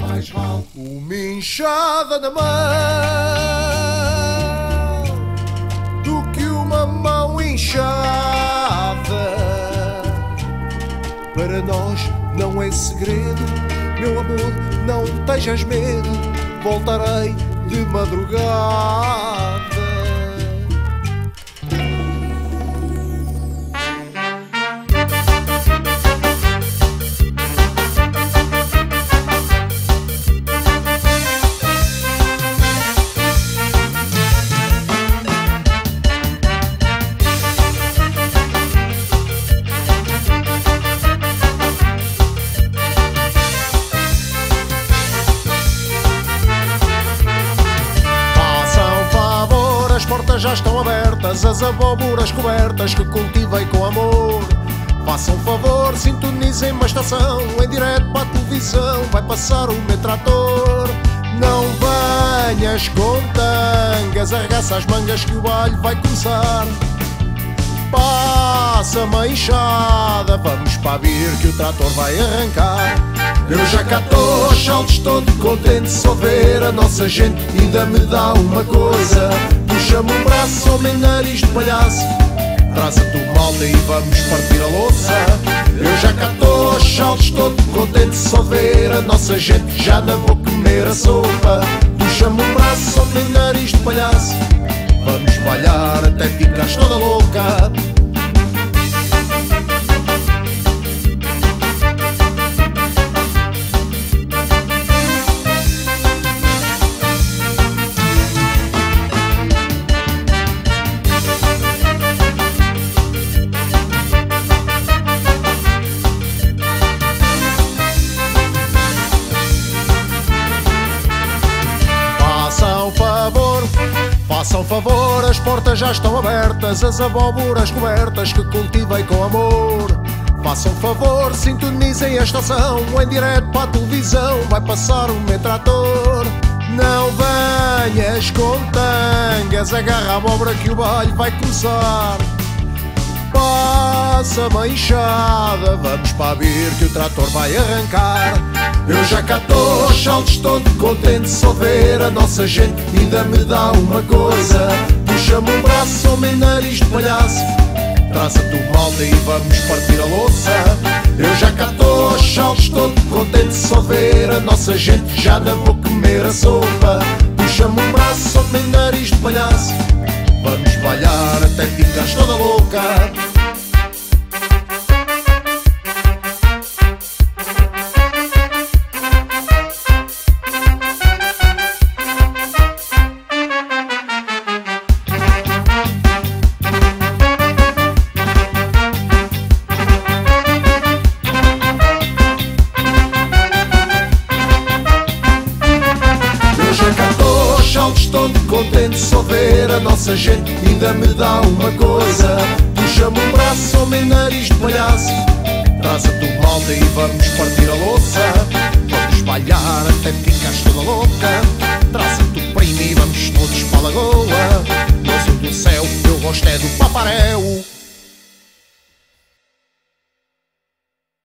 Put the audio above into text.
Mais vale uma inchada na mão do que uma mão inchada. Para nós não é segredo, meu amor, não tejas medo, voltarei de madrugada. Já estão abertas, as abóboras cobertas que cultivei com amor. Façam favor, sintonizem uma estação em direto para a televisão, vai passar o meu trator. Não venhas com tangas, arregaça as mangas que o baile vai começar. Passa-me a enxada, vamos para vir que o trator vai arrancar. Eu já cá estou saltos, todo contente só ver a nossa gente. Ainda me dá uma coisa, puxa-me um braço, homem nariz de palhaço. Traça-te o malta e vamos partir a louça. Eu já cá estou aos saltos, todo contente só ver a nossa gente. Já não vou comer a sopa. Puxa-me um braço, homem nariz de palhaço. Vamos malhar até ficares toda louca. Favor, as portas já estão abertas, as abóboras cobertas que cultivei com amor. Façam favor, sintonizem a estação, em direto para a televisão, vai passar o meu trator. Não venhas com tangas, agarra a abóbora que o baile vai começar. Passa-me a enxada, vamos para vir que o trator vai arrancar. Eu já cá estou saltos, todo contente só ver a nossa gente. Ainda me dá uma coisa, puxa-me um braço, homem nariz de palhaço. Traça-te o malta e vamos partir a louça. Eu já cá estou saltos, todo contente só ver a nossa gente. Já não vou comer a sopa. Puxa-me um braço, homem nariz de palhaço. Vamos balhar até ficares só ver a nossa gente. Ainda me dá uma coisa, puxa-me um braço, homem nariz de palhaço. Traça-te o malta e vamos partir a louça. Vamos espalhar até ficares toda louca. Traça-te o primo e vamos todos para a lagoa. No azul do céu, eu gosto é do paparéu.